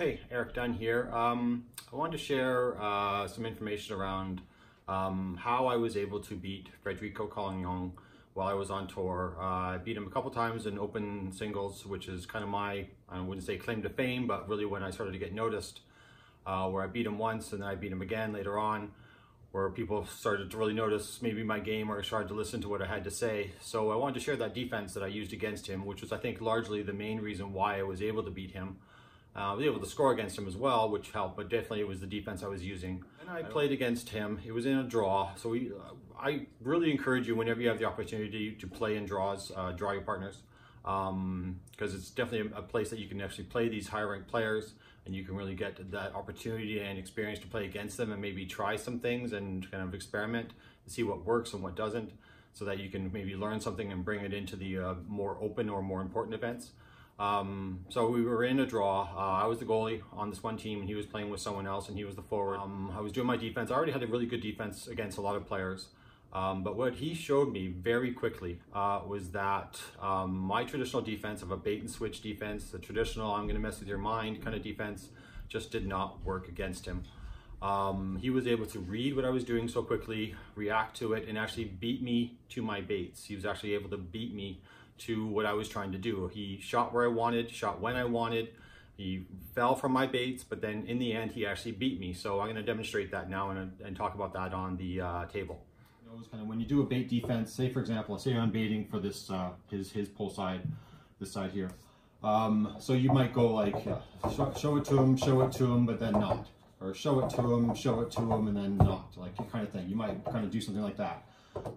Hey, Eric Dunn here. Um, I wanted to share uh, some information around um, how I was able to beat Frederic Collignon while I was on tour. Uh, I beat him a couple times in open singles, which is kind of my, I wouldn't say claim to fame, but really when I started to get noticed, uh, where I beat him once and then I beat him again later on, where people started to really notice maybe my game or started to listen to what I had to say. So I wanted to share that defense that I used against him, which was I think largely the main reason why I was able to beat him. Uh, I was able to score against him as well, which helped, but definitely it was the defense I was using. And I played against him. It was in a draw, so we, uh, I really encourage you whenever you have the opportunity to play in draws, uh, draw your partners, because um, it's definitely a place that you can actually play these high-ranked players, and you can really get that opportunity and experience to play against them and maybe try some things and kind of experiment and see what works and what doesn't, so that you can maybe learn something and bring it into the uh, more open or more important events. Um, so we were in a draw. Uh, I was the goalie on this one team and he was playing with someone else and he was the forward. Um, I was doing my defense. I already had a really good defense against a lot of players. Um, but what he showed me very quickly uh, was that um, my traditional defense of a bait and switch defense, the traditional I'm going to mess with your mind kind of defense, just did not work against him. Um, he was able to read what I was doing so quickly, react to it, and actually beat me to my baits. He was actually able to beat me to what I was trying to do. He shot where I wanted, shot when I wanted. He fell from my baits, but then in the end, he actually beat me. So I'm going to demonstrate that now and, and talk about that on the uh, table. You know, kind of when you do a bait defense, say for example, say I'm baiting for this uh, his his pull side, this side here. Um, so you might go like uh, show, show, it to him, show it to him, but then not, or show it to him, show it to him, and then not, like you kind of thing. You might kind of do something like that.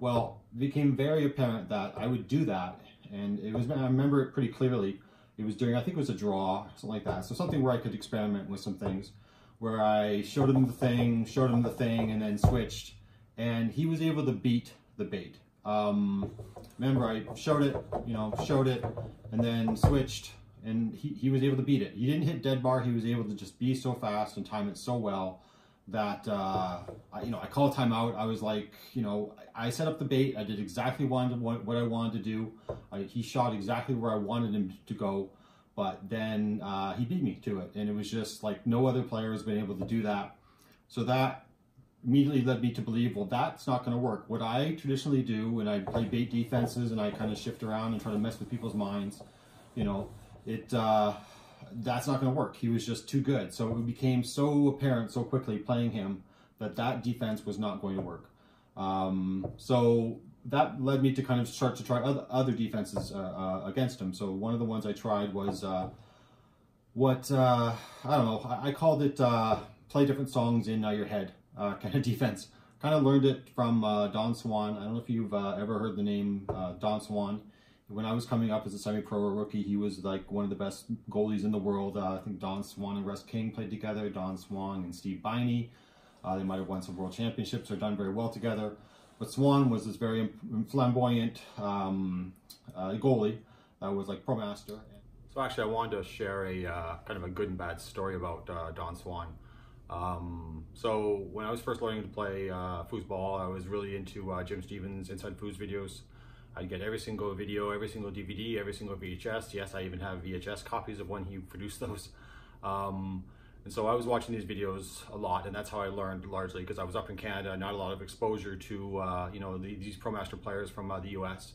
Well, it became very apparent that I would do that and it was, I remember it pretty clearly. It was during, I think it was a draw, something like that. So something where I could experiment with some things, where I showed him the thing, showed him the thing, and then switched, and he was able to beat the bait. Um, remember, I showed it, you know, showed it, and then switched, and he, he was able to beat it. He didn't hit dead bar, he was able to just be so fast and time it so well that uh, I, you know I called timeout. I was like, you know, I set up the bait. I did exactly what, what I wanted to do. I, he shot exactly where I wanted him to go, but then uh, he beat me to it, and it was just like no other player has been able to do that. So that immediately led me to believe, well, that's not going to work. What I traditionally do when I play bait defenses and I kind of shift around and try to mess with people's minds, you know, it. Uh, that's not going to work. He was just too good. So it became so apparent so quickly playing him that that defense was not going to work. Um, so that led me to kind of start to try other, other defenses uh, uh, against him. So one of the ones I tried was uh, what, uh, I don't know, I, I called it uh, play different songs in uh, your head kind of defense. Kind of learned it from Don Swan. I don't know if you've ever heard the name Don Swan when I was coming up as a semi-pro rookie, he was like one of the best goalies in the world. Uh, I think Don Swan and Russ King played together. Don Swan and Steve Bynee. Uh, they might have won some world championships or done very well together. But Swan was this very flamboyant um, uh, goalie that was like pro master. So actually, I wanted to share a uh, kind of a good and bad story about uh, Don Swan. Um, so when I was first learning to play uh, foosball, I was really into Jim Stevens Inside Foos videos. I'd get every single video, every single DVD, every single VHS. Yes, I even have VHS copies of when he produced those. Um, and so I was watching these videos a lot, and that's how I learned largely because I was up in Canada, not a lot of exposure to uh, you know the, these ProMaster players from uh, the U.S.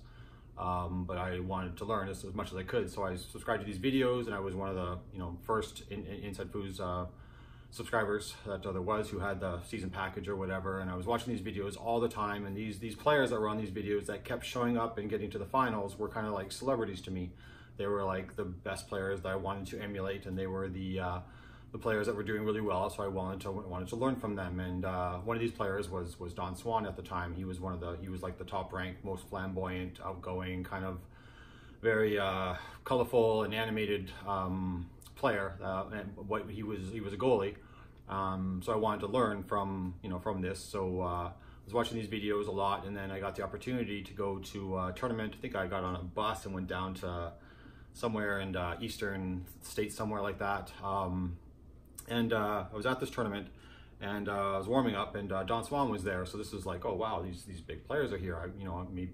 Um, but I wanted to learn as, as, much as I could, so I subscribed to these videos, and I was one of the you know first in, in, Inside Foos uh, subscribers that there was who had the season package or whatever and I was watching these videos all the time and these these players that were on these videos that kept showing up and getting to the finals were kind of like celebrities to me they were like the best players that I wanted to emulate and they were the uh, the players that were doing really well so I wanted to wanted to learn from them and uh, one of these players was was Don Swan at the time he was one of the he was like the top ranked most flamboyant outgoing kind of very uh, colorful and animated um, player, uh, and what he was he was a goalie. Um, so I wanted to learn from you know from this. So uh, I was watching these videos a lot, and then I got the opportunity to go to a tournament. I think I got on a bus and went down to somewhere in uh, eastern states, somewhere like that. Um, and uh, I was at this tournament, and uh, I was warming up, and uh, Don Swan was there. So this was like, oh wow, these these big players are here. I, you know, me,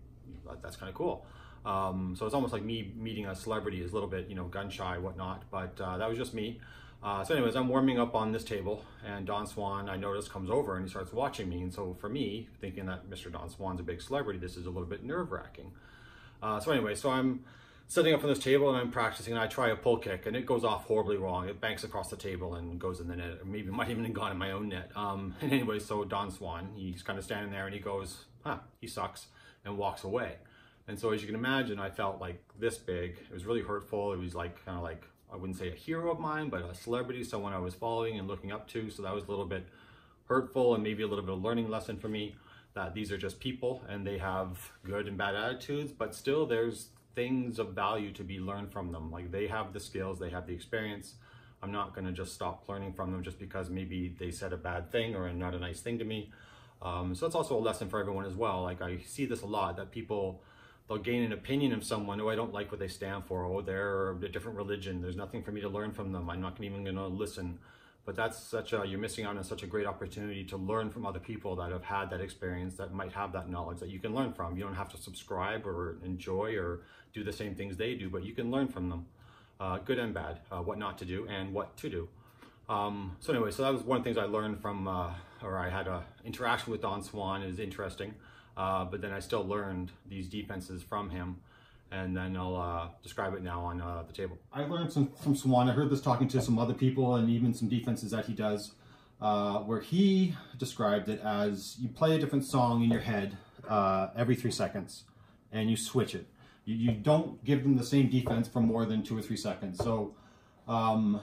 that's kind of cool. Um, so it's almost like me meeting a celebrity is a little bit, you know, gun shy, whatnot. But uh, that was just me. Uh, so anyways, I'm warming up on this table and Don Swan, I notice comes over and he starts watching me. And so for me, thinking that Mr. Don Swan's a big celebrity, this is a little bit nerve wracking. Uh, so anyway, so I'm sitting up on this table and I'm practicing and I try a pull kick and it goes off horribly wrong. It banks across the table and goes in the net, or maybe might even have gone in my own net. Um, and anyway, so Don Swan, he's kind of standing there and he goes, huh, he sucks and walks away. And so as you can imagine, I felt like this big. It was really hurtful. It was like kind of like I wouldn't say a hero of mine, but a celebrity, someone I was following and looking up to. So that was a little bit hurtful and maybe a little bit of a learning lesson for me that these are just people and they have good and bad attitudes, but still there's things of value to be learned from them. Like they have the skills, they have the experience. I'm not going to just stop learning from them just because maybe they said a bad thing or not a nice thing to me. Um, so that's also a lesson for everyone as well. Like I see this a lot that people they'll gain an opinion of someone, oh, I don't like what they stand for, oh, they're a different religion, there's nothing for me to learn from them, I'm not even gonna listen. But that's such a, you're missing out on such a great opportunity to learn from other people that have had that experience, that might have that knowledge that you can learn from. You don't have to subscribe or enjoy or do the same things they do, but you can learn from them, uh, good and bad, uh, what not to do and what to do. Um, so anyway, so that was one of the things I learned from, uh, or I had an interaction with Don Swan. It was interesting. Uh, but then I still learned these defenses from him, and then I'll uh, describe it now on uh, the table. I learned some from Swan. I heard this talking to some other people, and even some defenses that he does, uh, where he described it as you play a different song in your head uh, every three seconds, and you switch it. You, you don't give them the same defense for more than two or three seconds. So. Um,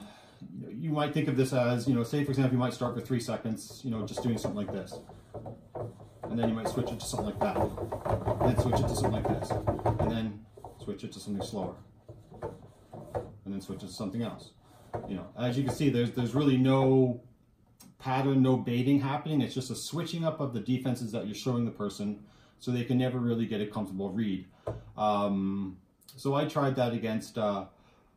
you might think of this as, you know, say for example, you might start for three seconds, you know, just doing something like this and then you might switch it to something like that, and then switch it to something like this, and then switch it to something slower, and then switch it to something else. You know, as you can see, there's there's really no pattern, no baiting happening. It's just a switching up of the defenses that you're showing the person, so they can never really get a comfortable read. Um, so I tried that against uh,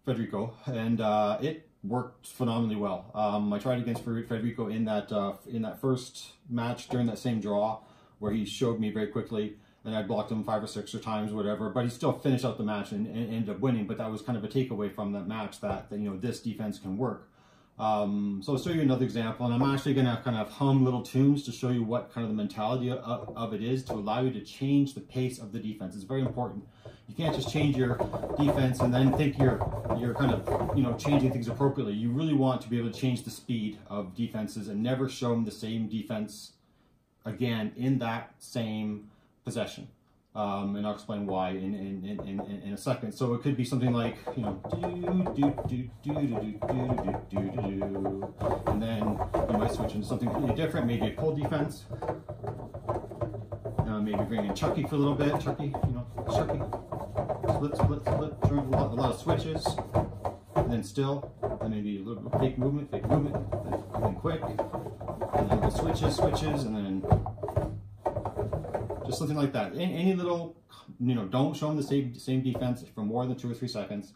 Frederic, and uh, it worked phenomenally well. Um, I tried against Frederic in that uh, in that first match during that same draw where he showed me very quickly and I blocked him five or six or times, whatever. But he still finished out the match and, and ended up winning. But that was kind of a takeaway from that match that, that you know this defense can work. Um, so I'll show you another example, and I'm actually going to kind of hum little tunes to show you what kind of the mentality of, of it is to allow you to change the pace of the defense. It's very important. You can't just change your defense and then think you're you're kind of you know changing things appropriately. You really want to be able to change the speed of defenses and never show them the same defense again in that same possession. Um, and I'll explain why in, in, in, in, in a second. So it could be something like, you know, and then you might switch into something completely different, maybe a pull defense. Uh, maybe bring in Chucky for a little bit. Chucky, you know, Chucky. Split, split, split. Turn a lot, a lot of switches. And then still, and maybe a little bit fake movement, fake movement, then, then quick. And then the switches, switches, and then just something like that. Any, any little, you know, don't show them the same, same defense for more than two or three seconds.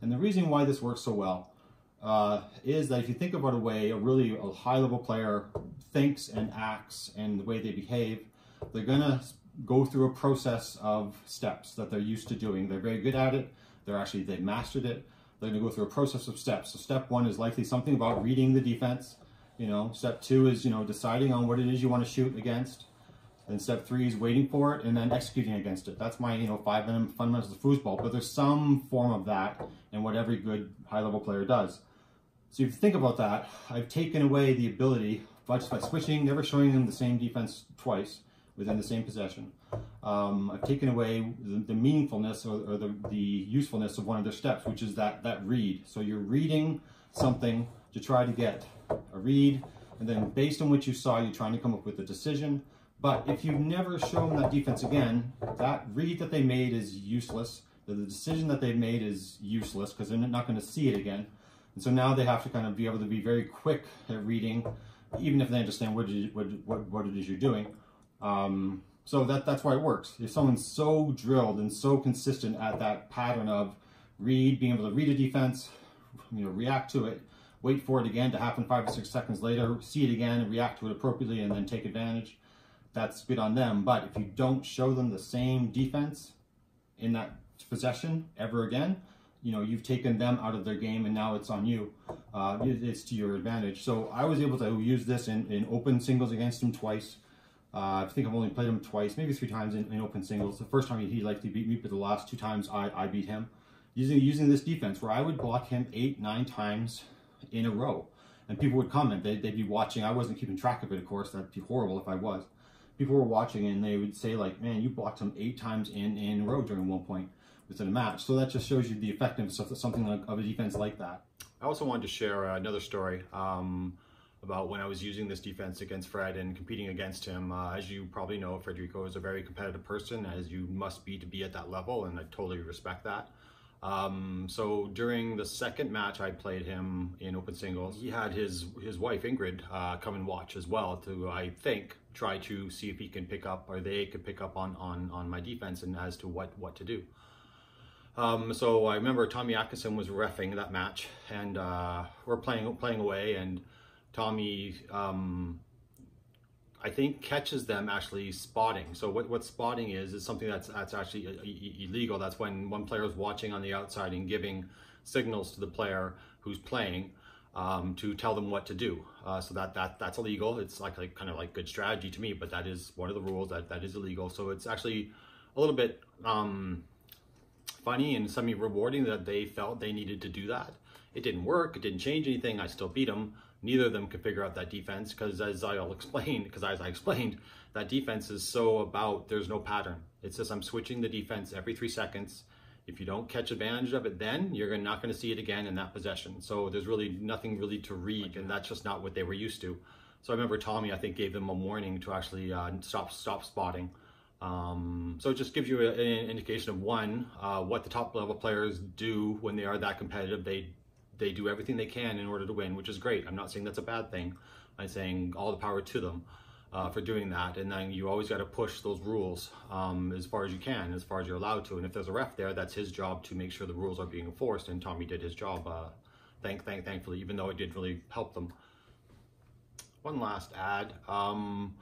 And the reason why this works so well uh, is that if you think about a way a really a high level player thinks and acts and the way they behave, they're going to go through a process of steps that they're used to doing. They're very good at it. They're actually, they've mastered it. They're going to go through a process of steps. So step one is likely something about reading the defense. You know, step two is, you know, deciding on what it is you want to shoot against. Then step three is waiting for it and then executing against it. That's my, you know, five fundamentals of the foosball. But there's some form of that in what every good high-level player does. So if you think about that, I've taken away the ability, just by switching, never showing them the same defense twice within the same possession. Um, I've taken away the, the meaningfulness or, or the, the usefulness of one of their steps, which is that, that read. So you're reading something to try to get a read, and then based on what you saw, you're trying to come up with a decision. But if you've never shown that defense again, that read that they made is useless. The decision that they've made is useless because they're not going to see it again. And so now they have to kind of be able to be very quick at reading, even if they understand what, you, what, what, what it is you're doing. Um, so that, that's why it works. If someone's so drilled and so consistent at that pattern of read, being able to read a defense, you know, react to it, wait for it again to happen five or six seconds later, see it again react to it appropriately and then take advantage that's good on them. But if you don't show them the same defense in that possession ever again, you know you've taken them out of their game and now it's on you. Uh, it's to your advantage. So I was able to use this in, in open singles against him twice. Uh, I think I've only played him twice, maybe three times in, in open singles. The first time he, he likely beat me, but the last two times I, I beat him using using this defense where I would block him eight nine times in a row, and people would comment. They'd, they'd be watching. I wasn't keeping track of it, of course. That'd be horrible if I was. People were watching and they would say like, "Man, you blocked him eight times in in a row during one point within a match." So that just shows you the effectiveness of something like of a defense like that. I also wanted to share another story. Um, about when I was using this defense against Fred and competing against him. Uh, as you probably know, Frederic is a very competitive person, as you must be to be at that level, and I totally respect that. Um, so during the second match I played him in open singles, he had his his wife Ingrid uh, come and watch as well to I think try to see if he can pick up or they could pick up on on on my defense and as to what what to do. Um, so I remember Tommy Adkisson was refing that match, and uh, we're playing playing away and Tommy, um, I think, catches them actually spotting. So what, what spotting is, is something that's, that's actually illegal. That's when one player is watching on the outside and giving signals to the player who's playing um, to tell them what to do. Uh, so that, that that's illegal. It's like, like kind of like good strategy to me, but that is one of the rules that, that is illegal. So it's actually a little bit um, funny and semi-rewarding that they felt they needed to do that. It didn't work. It didn't change anything. I still beat them neither of them could figure out that defense because as I'll explain, because as I explained, that defense is so about there's no pattern. It says I'm switching the defense every three seconds. If you don't catch advantage of it then, you're not going to see it again in that possession. So there's really nothing really to read, and that's just not what they were used to. So I remember Tommy, I think, gave them a warning to actually uh, stop stop spotting. Um, so it just gives you an indication of one, uh, what the top level players do when they are that competitive. They they do everything they can in order to win, which is great. I'm not saying that's a bad thing. I'm saying all the power to them uh, for doing that. And then you always got to push those rules um, as far as you can, as far as you're allowed to. And if there's a ref there, that's his job to make sure the rules are being enforced. And Tommy did his job, uh, thank, thank, thankfully, even though it did really help them. One last ad. Um,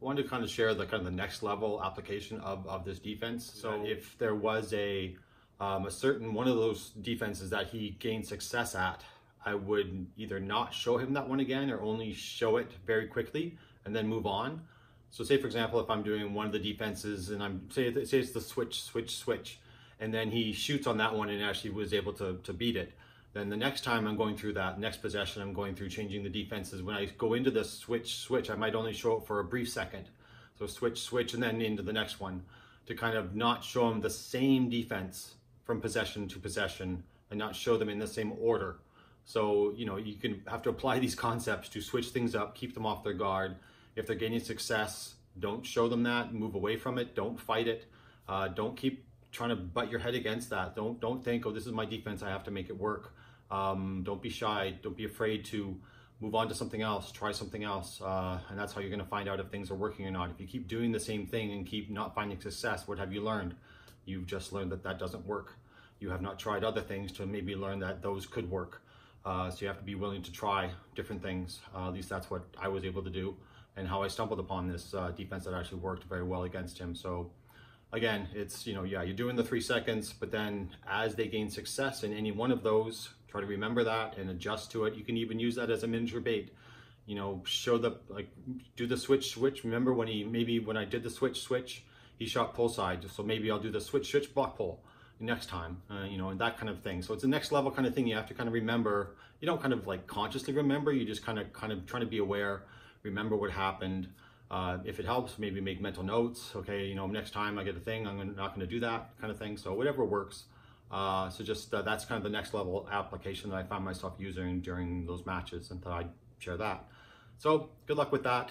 I wanted to kind of share the kind of the next level application of, of this defense. So if there was a um, a certain one of those defenses that he gained success at, I would either not show him that one again or only show it very quickly and then move on. So say for example, if I'm doing one of the defenses and I'm say say it's the switch, switch, switch, and then he shoots on that one and actually was able to, to beat it. Then the next time I'm going through that next possession, I'm going through changing the defenses. When I go into the switch, switch, I might only show it for a brief second. So switch, switch, and then into the next one to kind of not show him the same defense from possession to possession and not show them in the same order. So, you know, you can have to apply these concepts to switch things up, keep them off their guard. If they're gaining success, don't show them that, move away from it, don't fight it. Uh, don't keep trying to butt your head against that. Don't don't think, oh, this is my defense, I have to make it work. Um, don't be shy, don't be afraid to move on to something else, try something else. Uh, and that's how you're gonna find out if things are working or not. If you keep doing the same thing and keep not finding success, what have you learned? You've just learned that that doesn't work. You have not tried other things to maybe learn that those could work. Uh, so you have to be willing to try different things. Uh, at least that's what I was able to do and how I stumbled upon this uh, defense that actually worked very well against him. So again, it's, you know, yeah, you're doing the three seconds, but then as they gain success in any one of those, try to remember that and adjust to it. You can even use that as a miniature bait. You know, show the, like, do the switch, switch. Remember when he, maybe when I did the switch, switch, he shot pull side. So maybe I'll do the switch, switch, block pull next time, uh, you know, and that kind of thing. So it's a next level kind of thing. You have to kind of remember. You don't kind of like consciously remember. You just kind of kind of trying to be aware, remember what happened. Uh, if it helps, maybe make mental notes. Okay, you know, next time I get a thing, I'm not going to do that kind of thing. So whatever works. Uh, so just uh, that's kind of the next level application that I found myself using during those matches, and thought I'd share that. So good luck with that.